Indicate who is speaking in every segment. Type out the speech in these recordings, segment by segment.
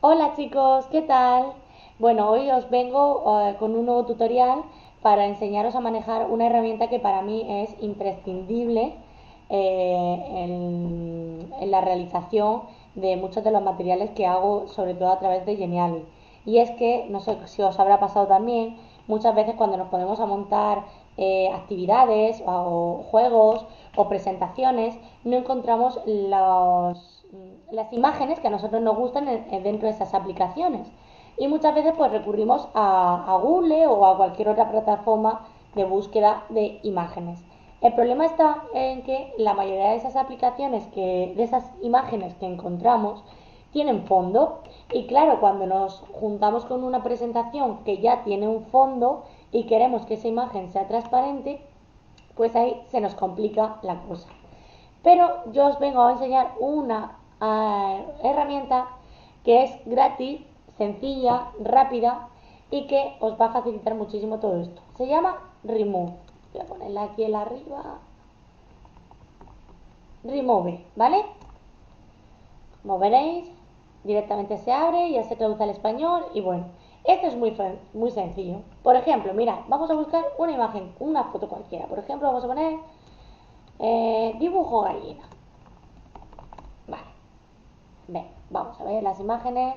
Speaker 1: Hola chicos, ¿qué tal? Bueno, hoy os vengo eh, con un nuevo tutorial para enseñaros a manejar una herramienta que para mí es imprescindible eh, en, en la realización de muchos de los materiales que hago, sobre todo a través de Geniali. Y es que, no sé si os habrá pasado también, muchas veces cuando nos ponemos a montar eh, actividades o juegos o presentaciones, no encontramos los, las imágenes que a nosotros nos gustan dentro de esas aplicaciones. Y muchas veces pues recurrimos a, a Google o a cualquier otra plataforma de búsqueda de imágenes. El problema está en que la mayoría de esas aplicaciones, que, de esas imágenes que encontramos, tienen fondo. Y claro, cuando nos juntamos con una presentación que ya tiene un fondo, y queremos que esa imagen sea transparente, pues ahí se nos complica la cosa. Pero yo os vengo a enseñar una ah, herramienta que es gratis, sencilla, rápida y que os va a facilitar muchísimo todo esto. Se llama Remove. Voy a ponerla aquí en la arriba. Remove, ¿vale? Como veréis, directamente se abre, ya se traduce al español y bueno, esto es muy, muy sencillo. Por ejemplo, mira, vamos a buscar una imagen, una foto cualquiera. Por ejemplo, vamos a poner eh, dibujo gallina. Vale. Ven, vamos a ver las imágenes.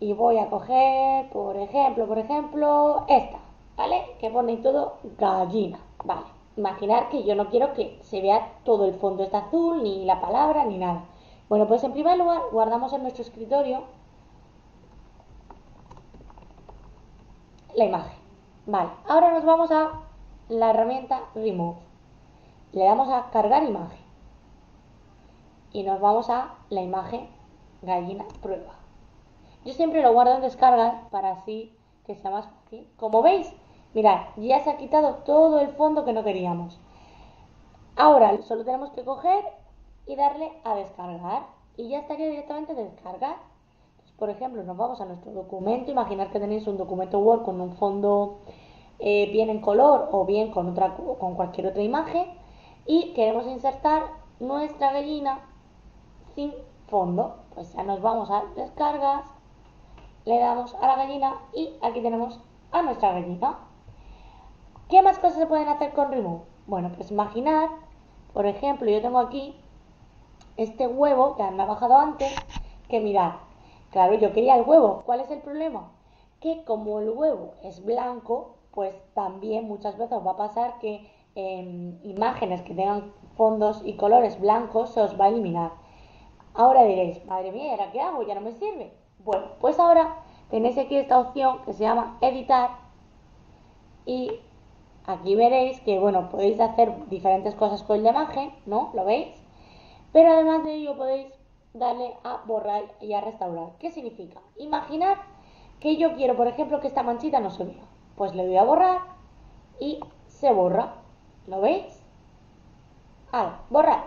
Speaker 1: Y voy a coger, por ejemplo, por ejemplo, esta, ¿vale? Que pone todo gallina. Vale. Imaginar que yo no quiero que se vea todo el fondo este azul, ni la palabra, ni nada. Bueno, pues en primer lugar guardamos en nuestro escritorio la imagen. Vale, ahora nos vamos a la herramienta Remove. Le damos a cargar imagen. Y nos vamos a la imagen gallina prueba. Yo siempre lo guardo en descargas para así que sea más fácil. Como veis, mirad, ya se ha quitado todo el fondo que no queríamos. Ahora solo tenemos que coger y darle a descargar. Y ya estaría directamente descargar por ejemplo, nos vamos a nuestro documento, imaginar que tenéis un documento Word con un fondo eh, bien en color o bien con, otra, con cualquier otra imagen y queremos insertar nuestra gallina sin fondo. Pues ya nos vamos a descargas, le damos a la gallina y aquí tenemos a nuestra gallina. ¿Qué más cosas se pueden hacer con Remove? Bueno, pues imaginar, por ejemplo, yo tengo aquí este huevo que me ha bajado antes, que mirad, Claro, yo quería el huevo. ¿Cuál es el problema? Que como el huevo es blanco, pues también muchas veces va a pasar que en imágenes que tengan fondos y colores blancos se os va a eliminar. Ahora diréis, madre mía, ¿ahora qué hago? Ya no me sirve. Bueno, pues ahora tenéis aquí esta opción que se llama editar y aquí veréis que, bueno, podéis hacer diferentes cosas con la imagen, ¿no? ¿Lo veis? Pero además de ello podéis darle a borrar y a restaurar. ¿Qué significa? Imaginar que yo quiero, por ejemplo, que esta manchita no se vea. Pues le doy a borrar y se borra. ¿Lo veis? Ahora, borrar.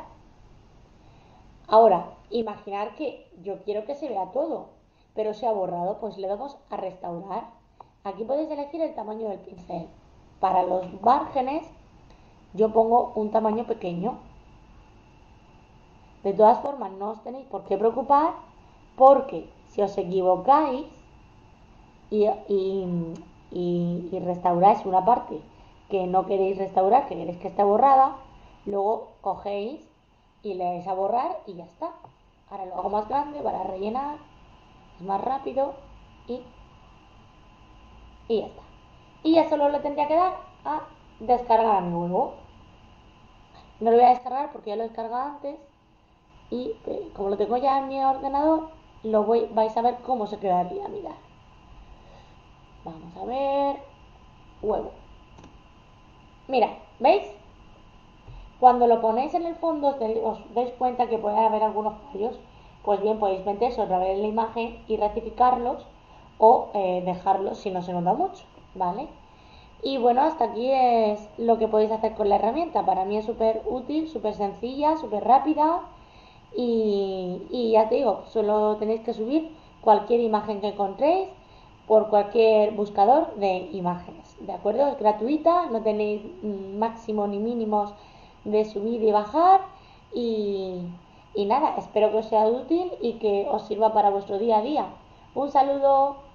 Speaker 1: Ahora, imaginar que yo quiero que se vea todo, pero se ha borrado, pues le damos a restaurar. Aquí podéis elegir el tamaño del pincel. Para los márgenes yo pongo un tamaño pequeño de todas formas, no os tenéis por qué preocupar porque si os equivocáis y, restauráis una parte que no queréis restaurar, que queréis que esté borrada, luego cogéis y le dais a borrar y ya está. Ahora lo hago más grande para rellenar, es más rápido y, y ya está. Y ya solo le tendría que dar a descargar a mi huevo. No lo voy a descargar porque ya lo he descargado antes y como lo tengo ya en mi ordenador, lo voy, vais a ver cómo se quedaría, mirad. Vamos a ver, huevo. Mira, ¿veis? Cuando lo ponéis en el fondo os, dais cuenta que puede haber algunos fallos. Pues bien, podéis meterse otra vez en la imagen y rectificarlos o eh, dejarlos si no se nota mucho, ¿vale? Y bueno, hasta aquí es lo que podéis hacer con la herramienta. Para mí es súper útil, súper sencilla, súper rápida y, ya te digo, solo tenéis que subir cualquier imagen que encontréis por cualquier buscador de imágenes. ¿De acuerdo? Es gratuita, no tenéis máximo ni mínimos de subir y bajar y, Y nada, espero que os sea útil y que os sirva para vuestro día a día. Un saludo.